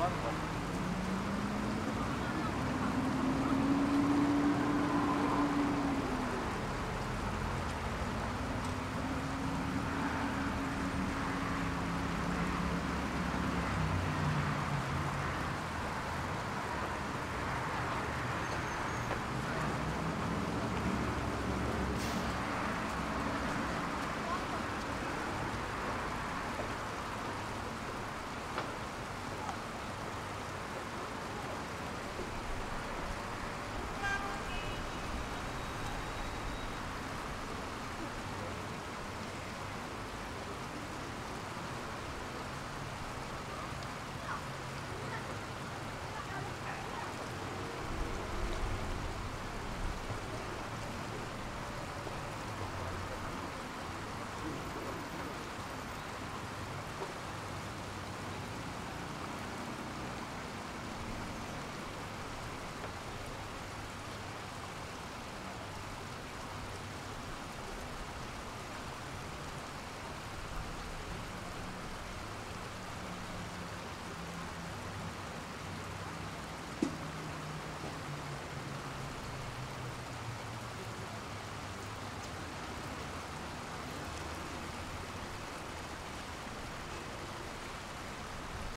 one.